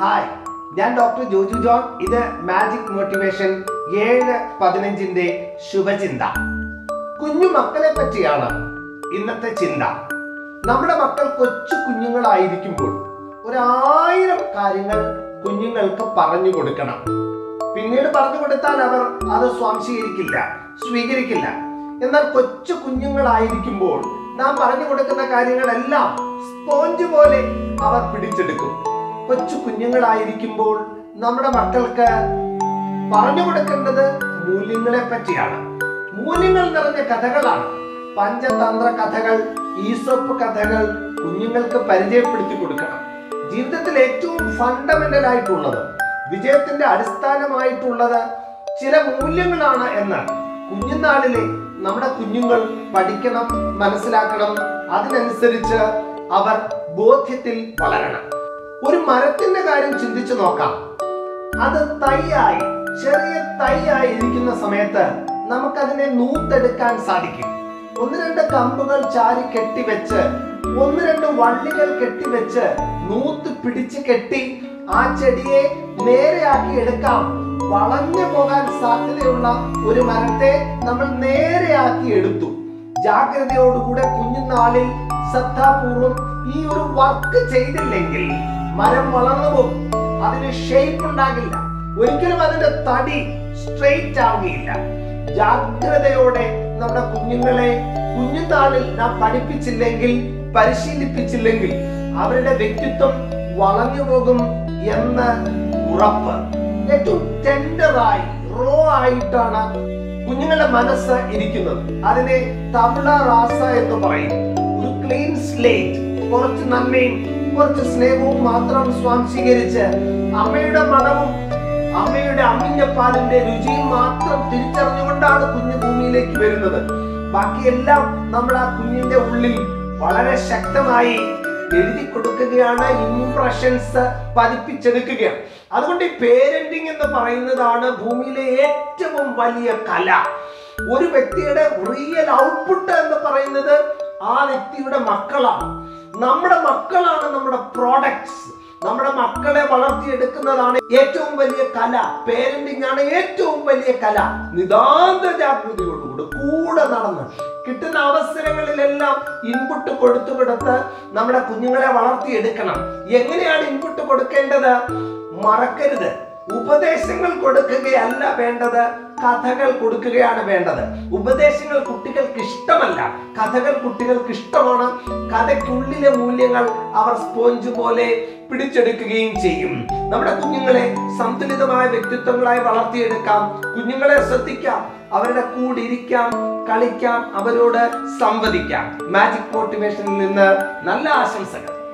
Hi ഞാൻ doctor Joju John. ഇത് magic motivation ഏഴ് പതിനഞ്ചിന്റെ ശുഭചിന്ത. കുഞ്ഞു മക്കളെ പറ്റിയാണ് ഇന്നത്തെ ചിന്ത. നമ്മുടെ മക്കൾ കൊച്ചു കുഞ്ഞുങ്ങളായിരിക്കുമ്പോൾ ഒരായിരം കാര്യങ്ങൾ കുഞ്ഞുങ്ങൾക്ക് പറഞ്ഞു കൊടുക്കണം. പിന്നീട് പറഞ്ഞു കൊടുത്താൽ അവർ അത് സ്വാംശീകരിക്കില്ല സ്വീകരിക്കില്ല. എന്നാൽ കൊച്ചു കുഞ്ഞുങ്ങളായിരിക്കുമ്പോൾ നാം പറഞ്ഞു കൊടുക്കുന്ന കാര്യങ്ങളെല്ലാം സ്പോഞ്ച് പോലെ അവർ പിടിച്ചെടുക്കും. കൊച്ചു കുഞ്ഞുങ്ങളായിരിക്കുമ്പോൾ നമ്മുടെ മക്കൾക്ക് പറഞ്ഞു കൊടുക്കേണ്ടത് മൂല്യങ്ങളെ പറ്റിയാണ്. മൂല്യങ്ങൾ നിറഞ്ഞ കഥകളാണ്. പഞ്ചതന്ത്ര കഥകൾ ഈസോപ്പ് കഥകൾ കുഞ്ഞുങ്ങൾക്ക് പരിചയപ്പെടുത്തി കൊടുക്കണം. ജീവിതത്തിൽ ഏറ്റവും ഫണ്ടമെന്റൽ ആയിട്ടുള്ളത് വിജയത്തിന്റെ അടിസ്ഥാനമായിട്ടുള്ളത് ചില മൂല്യങ്ങളാണ് എന്ന് കുഞ്ഞുനാളിലെ നമ്മുടെ കുഞ്ഞുങ്ങൾ പഠിക്കണം മനസ്സിലാക്കണം. അതിനനുസരിച്ച് അവർ ബോധ്യത്തിൽ വളരണം. ഒരു മരത്തിന്റെ കാര്യം ചിന്തിച്ചു നോക്കാം. അത് തൈയായി ചെറിയ തൈയായി ഇരിക്കുന്ന സമയത്ത് നമുക്കതിനെ നൂത്തെടുക്കാൻ സാധിക്കും. ഒന്ന് രണ്ട് കമ്പുകൾ ചാരി കെട്ടിവെച്ച് ഒന്ന് രണ്ട് വള്ളികൾ കെട്ടിവെച്ച് നൂത്ത് പിടിച്ച് കെട്ടി ആ ചെടിയെ നേരെയാക്കി എടുക്കാം. വളഞ്ഞു പോകാൻ സാധ്യതയുള്ള ഒരു മരത്തെ നമ്മൾ നേരെയാക്കി എടുത്തു. ജാഗ്രതയോടുകൂടെ കുഞ്ഞുനാളിൽ ശ്രദ്ധാപൂർവം ഈ ഒരു വർക്ക് ചെയ്തില്ലെങ്കിൽ മരം വളർന്നു പോകും. അതിന് ഷേപ്പ് ഉണ്ടാകില്ല. ഒരിക്കലും അതിന്റെ തടി സ്ട്രെയിറ്റ് ആവുകയില്ല. ജാഗ്രതയോടെ നമ്മുടെ കുഞ്ഞുങ്ങളെ കുഞ്ഞുനാളിൽ നാം പഠിപ്പിച്ചില്ലെങ്കിൽ പരിശീലിപ്പിച്ചില്ലെങ്കിൽ അവരുടെ വ്യക്തിത്വം വളഞ്ഞു പോകും എന്ന് ഉറപ്പ്. ഏറ്റവും ടെൻഡറായി റോ ആയിട്ടാണ് കുഞ്ഞുങ്ങളുടെ മനസ്സ് ഇരിക്കുന്നത്. അതിനെ തമിള റാസ എന്ന് പറയും. ഒരു ക്ലീൻ സ്ലേറ്റ് കുറച്ച് നന്മയും കുറച്ച് സ്നേഹവും മാത്രം സ്വാംശീകരിച്ച് അമ്മയുടെ മണവും അമ്മയുടെ അമ്മിന്റെ പാലിന്റെ രുചിയും മാത്രം തിരിച്ചറിഞ്ഞുകൊണ്ടാണ് കുഞ്ഞു ഭൂമിയിലേക്ക് വരുന്നത്. ബാക്കിയെല്ലാം നമ്മൾ ആ കുഞ്ഞിന്റെ ഉള്ളിൽ വളരെ ശക്തമായി എഴുതി കൊടുക്കുകയാണ് ഇംപ്രഷൻസ് പതിപ്പിച്ചെടുക്കുകയാണ്. അതുകൊണ്ട് ഈ പേരന്റിങ് എന്ന് പറയുന്നതാണ് ഭൂമിയിലെ ഏറ്റവും വലിയ കല. ഒരു വ്യക്തിയുടെ റിയൽ ഔട്ട്പുട്ട് എന്ന് പറയുന്നത് ആ വ്യക്തിയുടെ മക്കളാണ്. നമ്മുടെ മക്കളാണ് നമ്മുടെ പ്രോഡക്ട്സ് നമ്മുടെ മക്കളെ വളർത്തിയെടുക്കുന്നതാണ് ഏറ്റവും വലിയ കല. പേരന്റിംഗ് ആണ് ഏറ്റവും വലിയ കല. നിതാന്ത ജാഗ്രതയോടുകൂടി കൂടെ നടന്ന് കിട്ടുന്ന അവസരങ്ങളിലെല്ലാം ഇൻപുട്ട് കൊടുത്തു കൊടുത്ത് നമ്മുടെ കുഞ്ഞുങ്ങളെ വളർത്തിയെടുക്കണം. എങ്ങനെയാണ് ഇൻപുട്ട് കൊടുക്കേണ്ടത്? മറക്കരുത്. ഉപദേശങ്ങൾ കൊടുക്കുകയല്ല വേണ്ടത്. കഥകൾ കൊടുക്കുകയാണ് വേണ്ടത്. ഉപദേശങ്ങൾ കുട്ടികൾക്ക് ഇഷ്ടമല്ല. കഥകൾ കുട്ടികൾക്ക് ഇഷ്ടമാണ്. കഥയ്ക്കുള്ളിലെ മൂല്യങ്ങൾ അവർ സ്പോഞ്ച് പോലെ പിടിച്ചെടുക്കുകയും ചെയ്യും. നമ്മുടെ കുഞ്ഞുങ്ങളെ സന്തുലിതമായ വ്യക്തിത്വങ്ങളായി വളർത്തിയെടുക്കാം. കുഞ്ഞുങ്ങളെ ശ്രദ്ധിക്കാം. അവരുടെ കൂടെ ഇരിക്കാം കളിക്കാം അവരോട് സംവദിക്കാം. മാജിക് മോട്ടിവേഷനിൽ നിന്ന് നല്ല ആശംസകൾ.